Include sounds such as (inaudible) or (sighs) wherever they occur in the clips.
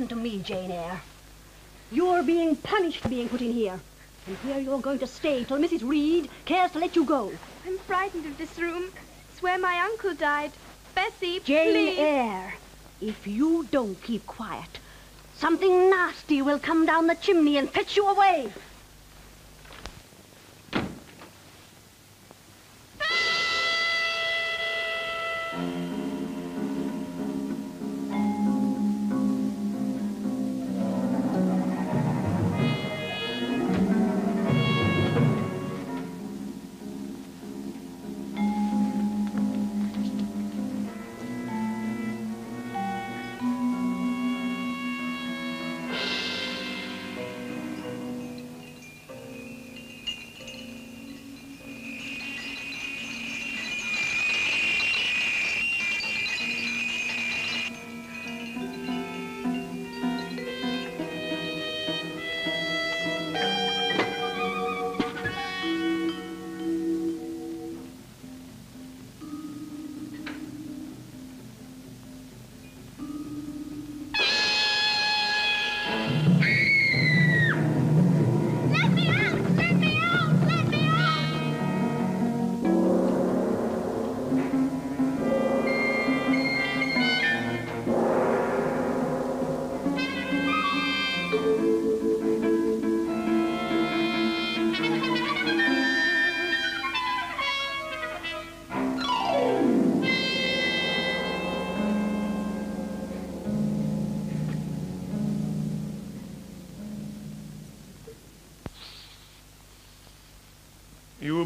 Listen to me, Jane Eyre. You're being punished for being put in here. And here you're going to stay till Mrs. Reed cares to let you go. I'm frightened of this room. It's where my uncle died. Bessie, Jane please. Eyre, if you don't keep quiet, something nasty will come down the chimney and fetch you away.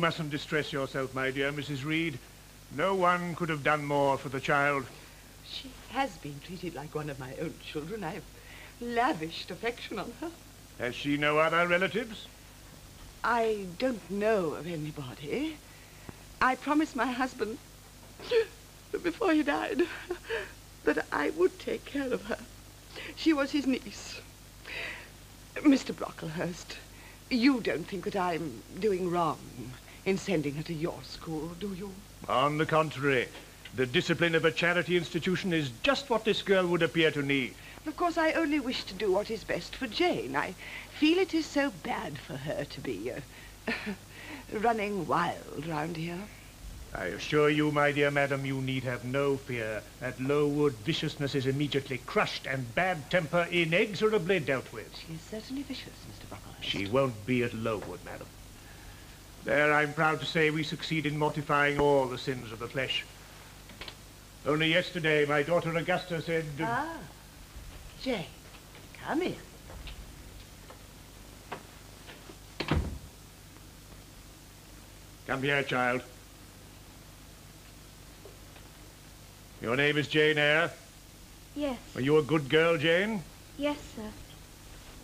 Mustn't distress yourself, my dear Mrs. Reed. No one could have done more for the child. She has been treated like one of my own children. I've lavished affection on her. Has she no other relatives? I don't know of anybody. I promised my husband before he died that I would take care of her. She was his niece. Mr. Brocklehurst, you don't think that I'm doing wrong in sending her to your school, do you? On the contrary, the discipline of a charity institution is just what this girl would appear to need. Of course, I only wish to do what is best for Jane. I feel it is so bad for her to be uh, (laughs) running wild round here. I assure you, my dear madam, you need have no fear. At Lowood, viciousness is immediately crushed and bad temper inexorably dealt with. She is certainly vicious, Mr. Brocklehurst. She won't be at Lowood, madam. There, I'm proud to say we succeed in mortifying all the sins of the flesh. Only yesterday, my daughter Augusta said... uh, Ah, Jane, come in. Come here, child. Your name is Jane Eyre. Yes, Are you a good girl, Jane? yes, sir.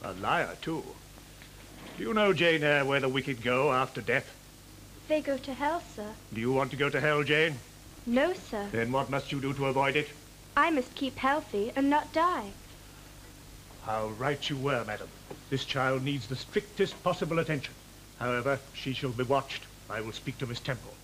A liar, too. Do you know, Jane Eyre, where the wicked go after death? They go to hell, sir. Do you want to go to hell, Jane? No, sir. Then what must you do to avoid it? I must keep healthy and not die. How right you were, madam. This child needs the strictest possible attention. However, she shall be watched. I will speak to Miss Temple.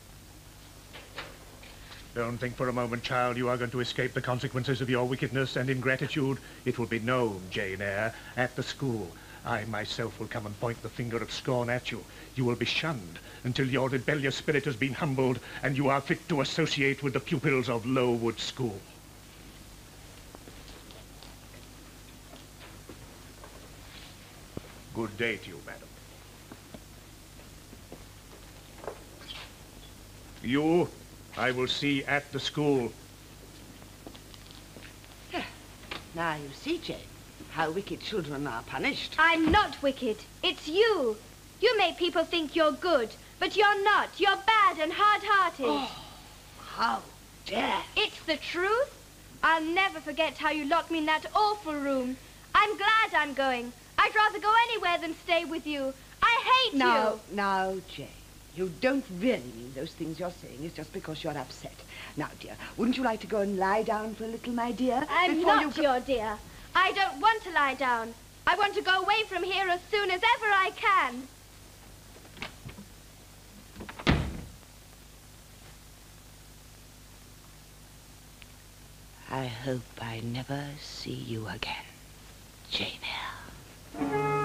Don't think for a moment, child, you are going to escape the consequences of your wickedness and ingratitude. It will be known, Jane Eyre, at the school. I myself will come and point the finger of scorn at you. You will be shunned until your rebellious spirit has been humbled and you are fit to associate with the pupils of Lowood School. Good day to you, madam. You, I will see at the school. (sighs) Now you see, Jane, how wicked children are punished. I'm not wicked. It's you. You make people think you're good, but you're not. You're bad and hard-hearted. Oh, How dare. It's the truth. I'll never forget how you locked me in that awful room. I'm glad I'm going. I'd rather go anywhere than stay with you. I hate Now, you. now, now, Jane, you don't really mean those things you're saying. It's just because you're upset. Now, dear, wouldn't you like to go and lie down for a little, my dear? I'm before not your dear. I don't want to lie down. I want to go away from here as soon as ever I can. I hope I never see you again, Jane Eyre.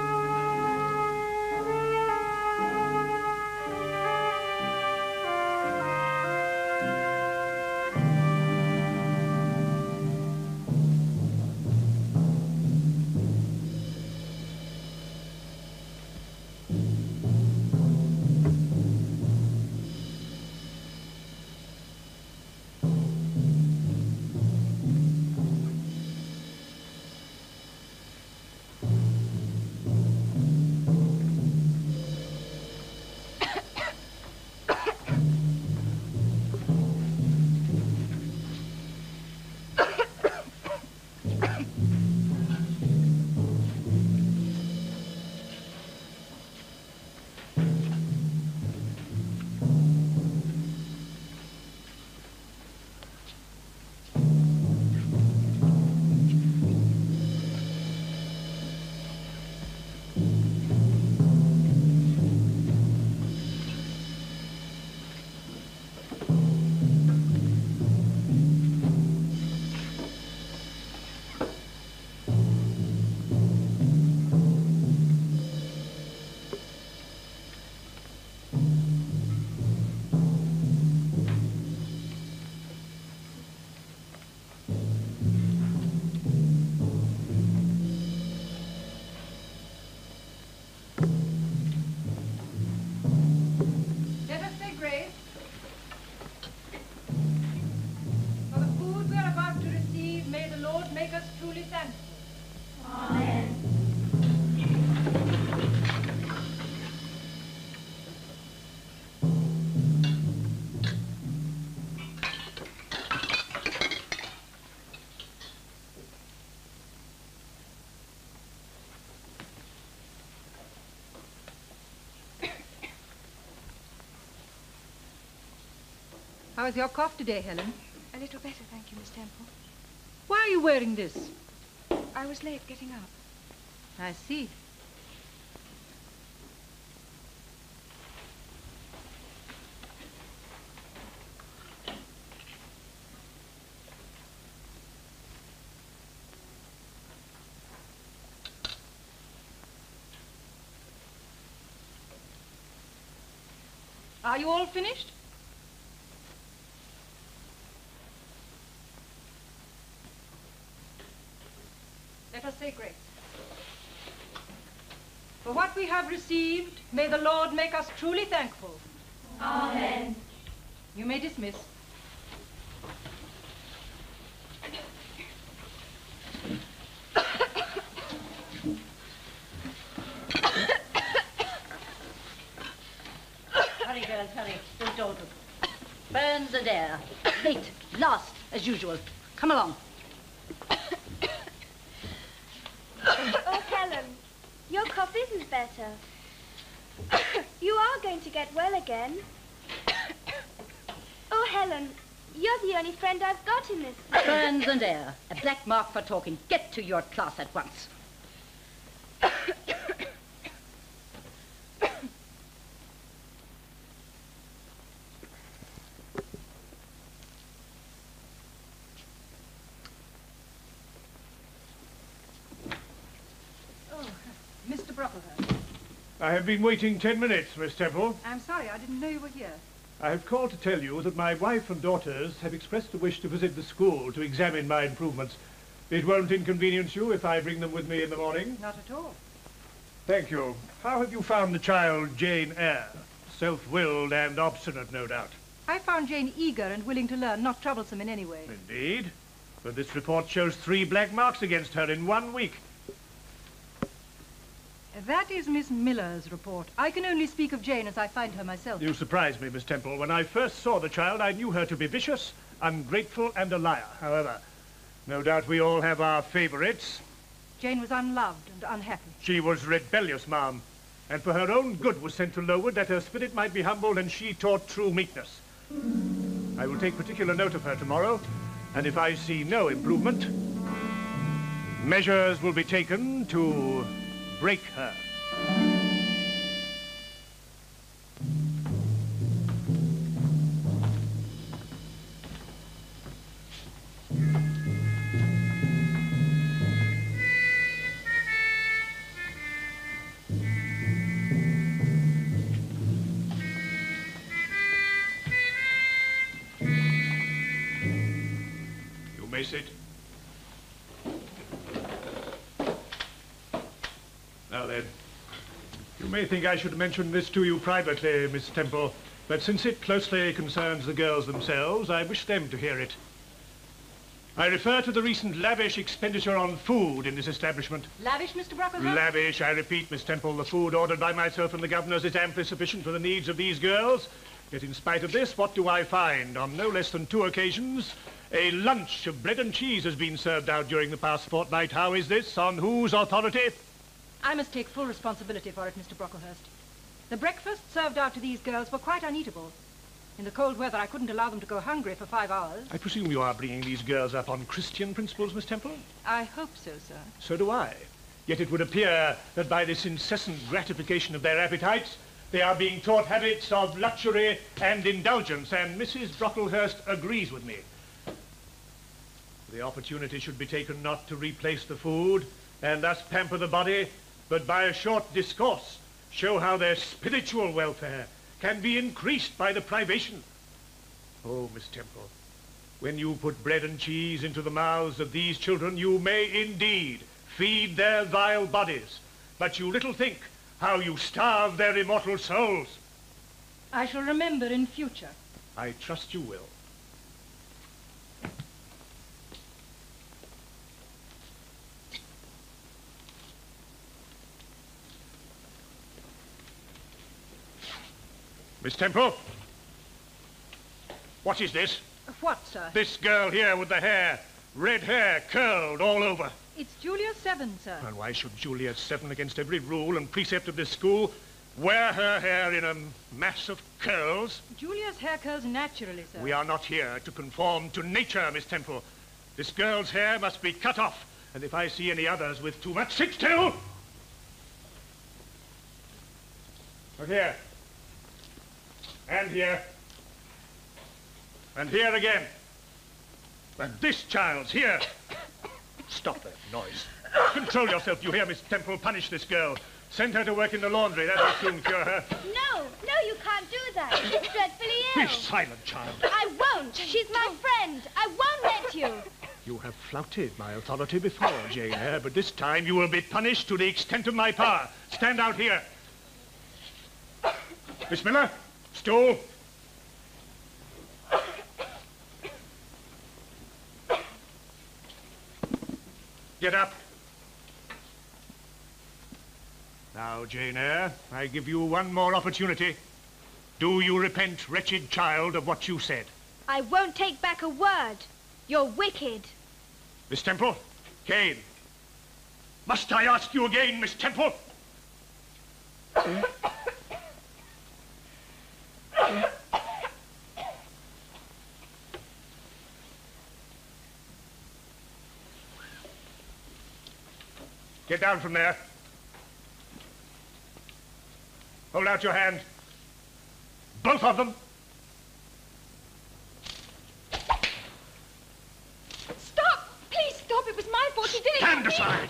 How is your cough today, Helen? A little better, thank you, Miss Temple. Why are you wearing this? I was late getting up. I see. Are you all finished? Let us say grace. For what we have received, may the Lord make us truly thankful. Amen. You may dismiss. Hurry, girls, hurry. Don't dawdle. Burns and Eyre. Late. Last, as usual. Come along. Oh, Helen, your better. (coughs) you are going to get well again. (coughs) oh, Helen, you're the only friend I've got in this (coughs) place. Burns and Eyre. A black mark for talking. Get to your class at once. Mr. Brocklehurst. I have been waiting ten minutes, Miss Temple. I'm sorry, I didn't know you were here. I have called to tell you that my wife and daughters have expressed a wish to visit the school to examine my improvements. It won't inconvenience you if I bring them with me in the morning. Not at all. Thank you. How have you found the child, Jane Eyre? Self-willed and obstinate, no doubt. I found Jane eager and willing to learn, not troublesome in any way. Indeed. But this report shows three black marks against her in one week. That is Miss Miller's report. I can only speak of Jane as I find her myself. You surprise me, Miss Temple. When I first saw the child, I knew her to be vicious, ungrateful, and a liar. However, no doubt we all have our favorites. Jane was unloved and unhappy. She was rebellious, ma'am, and for her own good was sent to Lowood that her spirit might be humbled and she taught true meekness. I will take particular note of her tomorrow, and if I see no improvement, measures will be taken to break her. Sit. Now then, you may think I should mention this to you privately, Miss Temple, but since it closely concerns the girls themselves, I wish them to hear it. I refer to the recent lavish expenditure on food in this establishment. Lavish, Mr. Brocklehurst? Lavish, I repeat, Miss Temple. The food ordered by myself and the governors is amply sufficient for the needs of these girls. Yet in spite of this, what do I find? On no less than two occasions, a lunch of bread and cheese has been served out during the past fortnight. How is this? On whose authority? I must take full responsibility for it, Mr. Brocklehurst. The breakfasts served out to these girls were quite uneatable. In the cold weather, I couldn't allow them to go hungry for five hours. I presume you are bringing these girls up on Christian principles, Miss Temple? I hope so, sir. So do I. Yet it would appear that by this incessant gratification of their appetites, they are being taught habits of luxury and indulgence, and Mrs. Brocklehurst agrees with me. The opportunity should be taken not to replace the food and thus pamper the body, but by a short discourse show how their spiritual welfare can be increased by the privation. Oh, Miss Temple, when you put bread and cheese into the mouths of these children, you may indeed feed their vile bodies, but you little think how you starve their immortal souls. I shall remember in future. I trust you will. Miss Temple? What is this? What, sir? This girl here with the hair, red hair, curled all over. It's Julia Severn, sir. And why should Julia Severn, against every rule and precept of this school, wear her hair in a mass of curls? Julia's hair curls naturally, sir. We are not here to conform to nature, Miss Temple. This girl's hair must be cut off, and if I see any others with too much, sit still! Look here. And here. And here again. And this child's here. Stop that noise. Control yourself, you hear, Miss Temple. Punish this girl. Send her to work in the laundry. That will soon cure her. No, no, you can't do that. She's dreadfully ill. Be silent, child. I won't. She's my friend. I won't let you. You have flouted my authority before, Jane Eyre, but this time you will be punished to the extent of my power. Stand out here. Miss Miller, stool. Get up. Now, Jane Eyre, I give you one more opportunity. Do you repent, wretched child, of what you said? I won't take back a word. You're wicked. Miss Temple? Cane. Must I ask you again, Miss Temple? Hmm? Get down from there. Hold out your hand. Both of them. Stop! Please stop. It was my fault. He did it. Stand aside.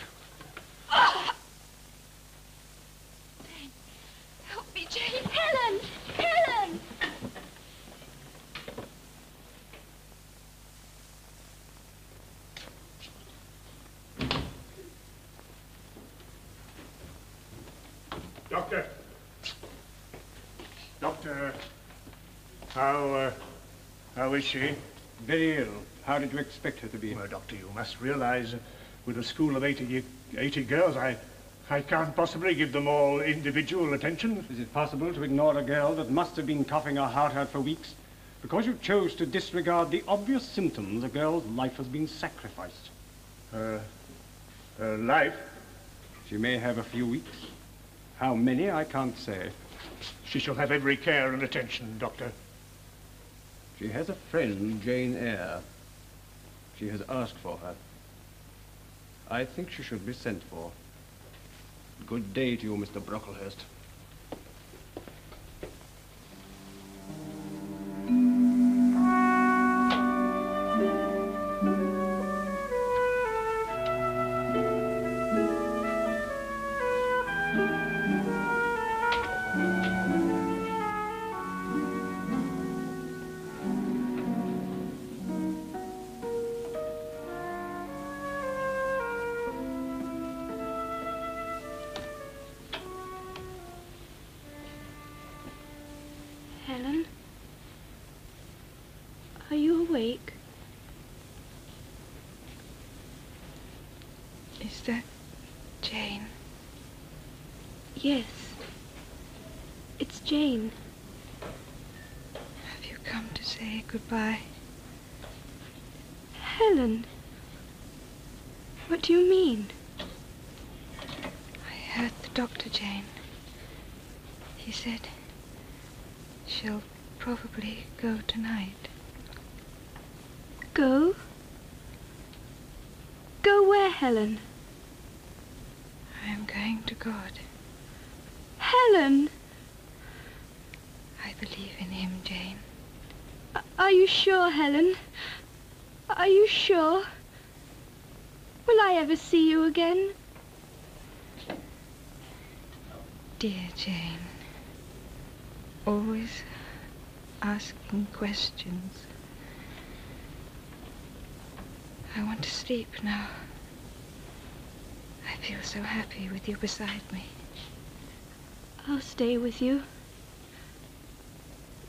Help me, Jane. Helen! Helen! Doctor. Doctor. How, uh, how is she? Very ill. How did you expect her to be? Well, Doctor, you must realize, uh, with a school of 80, 80 girls, I, I can't possibly give them all individual attention. Is it possible to ignore a girl that must have been coughing her heart out for weeks? Because you chose to disregard the obvious symptoms, a girl's life has been sacrificed. Her, her life? She may have a few weeks. How many, I can't say. She shall have every care and attention, Doctor. She has a friend, Jane Eyre. She has asked for her. I think she should be sent for. Good day to you, Mr. Brocklehurst. Awake? Is that Jane? Yes. It's Jane. Have you come to say goodbye? Helen. What do you mean? I heard the doctor, Jane. He said she'll probably go tonight. Go? Go where, Helen? I'm going to God. Helen! I believe in him, Jane. Are you sure, Helen? Are you sure? Will I ever see you again? Dear Jane. Always asking questions. I want to sleep now. I feel so happy with you beside me. I'll stay with you.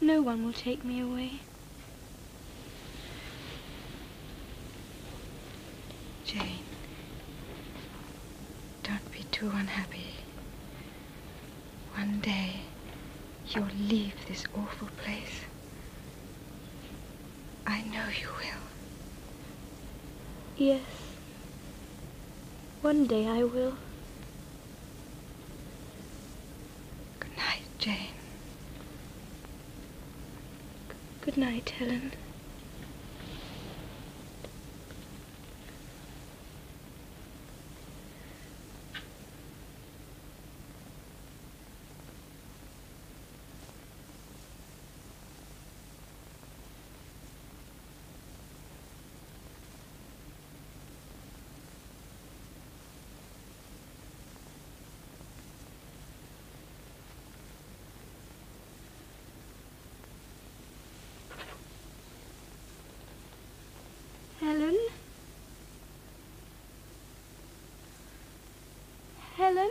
No one will take me away. Jane, don't be too unhappy. One day, you'll leave this awful place. I know you will. Yes. One day I will. Good night, Jane. Good night, Helen. Helen? Helen? Helen!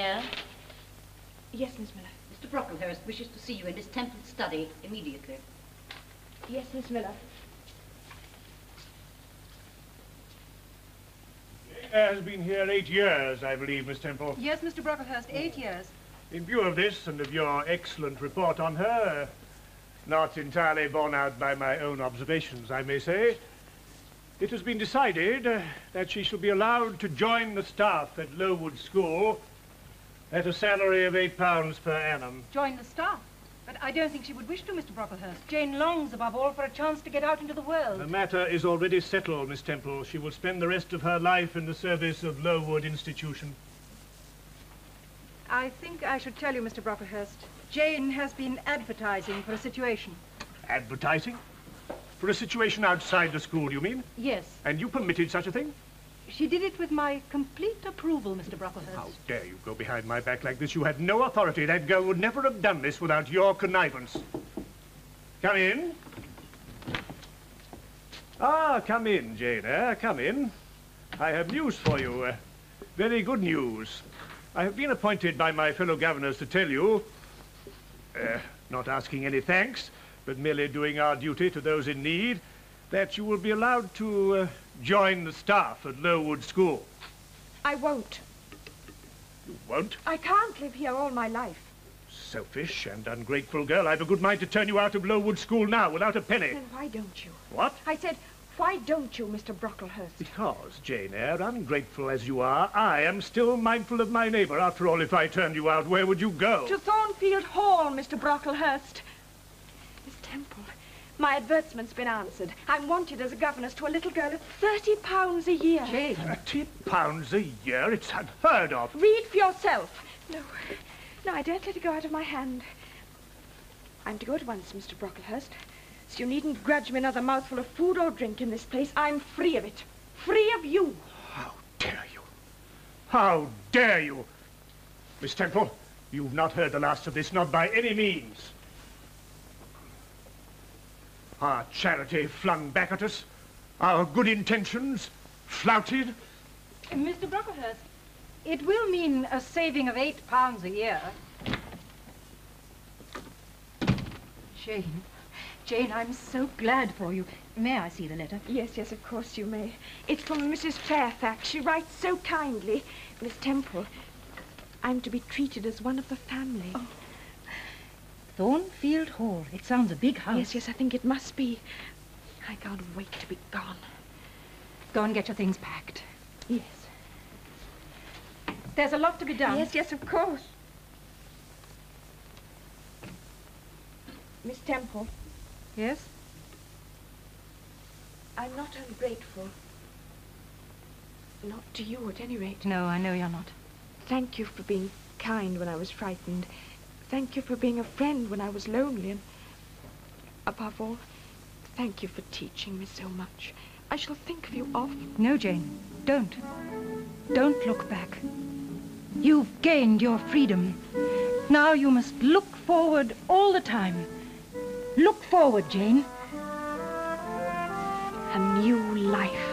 Jane Yes, Miss Miller. Mr. Brocklehurst wishes to see you in his temple study immediately. Yes, Miss Miller. Eyre has been here eight years, I believe, Miss Temple. Yes, Mr. Brocklehurst, eight years. In view of this and of your excellent report on her, not entirely borne out by my own observations, I may say, it has been decided uh, that she shall be allowed to join the staff at Lowood School At a salary of eight pounds per annum. Join the staff. But I don't think she would wish to, Mr. Brocklehurst. Jane longs, above all, for a chance to get out into the world. The matter is already settled, Miss Temple. She will spend the rest of her life in the service of Lowood Institution. I think I should tell you, Mr. Brocklehurst, Jane has been advertising for a situation. Advertising? For a situation outside the school, you mean? Yes. And you permitted such a thing? She did it with my complete approval, Mr. Brocklehurst. How dare you go behind my back like this? You had no authority. That girl would never have done this without your connivance. Come in. Ah, come in, Jane Eyre. Come in. I have news for you. Uh, very good news. I have been appointed by my fellow governors to tell you, uh, not asking any thanks, but merely doing our duty to those in need, that you will be allowed to uh, join the staff at Lowood School. I won't. You won't? I can't live here all my life. Selfish and ungrateful girl. I've a good mind to turn you out of Lowood School now without a penny. Then why don't you? What? I said, why don't you, Mr. Brocklehurst? Because, Jane Eyre, ungrateful as you are, I am still mindful of my neighbour. After all, if I turned you out, where would you go? To Thornfield Hall, Mr. Brocklehurst. Miss Temple, my advertisement's been answered. I'm wanted as a governess to a little girl at thirty pounds a year. Jane. Thirty pounds a year? It's unheard of. Read for yourself. No, no, I daren't let it go out of my hand. I'm to go at once, Mr. Brocklehurst. So you needn't grudge me another mouthful of food or drink in this place. I'm free of it. Free of you. How dare you? How dare you? Miss Temple, you've not heard the last of this, not by any means. Our charity flung back at us, our good intentions flouted. Mr. Brocklehurst, it will mean a saving of eight pounds a year. Jane, Jane, I'm so glad for you. May I see the letter? Yes, yes, of course you may. It's from Mrs. Fairfax. She writes so kindly. Miss Temple, I'm to be treated as one of the family. Oh. Thornfield Hall. It sounds a big house. Yes, yes, I think it must be. I can't wait to be gone. Go and get your things packed. Yes. There's a lot to be done. Yes, yes, of course. Miss Temple, Yes? I'm not ungrateful. Not to you, at any rate. No, I know you're not. Thank you for being kind when I was frightened. Thank you for being a friend when I was lonely. And above all, thank you for teaching me so much. I shall think of you often. No, Jane. Don't. Don't look back. You've gained your freedom. Now you must look forward all the time. Look forward, Jane. A new life.